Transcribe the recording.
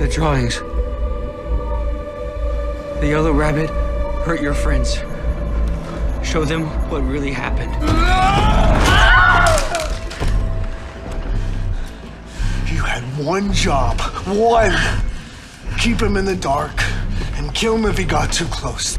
The drawings. The yellow rabbit hurt your friends. Show them what really happened. You had one job. One. Keep him in the dark and kill him if he got too close.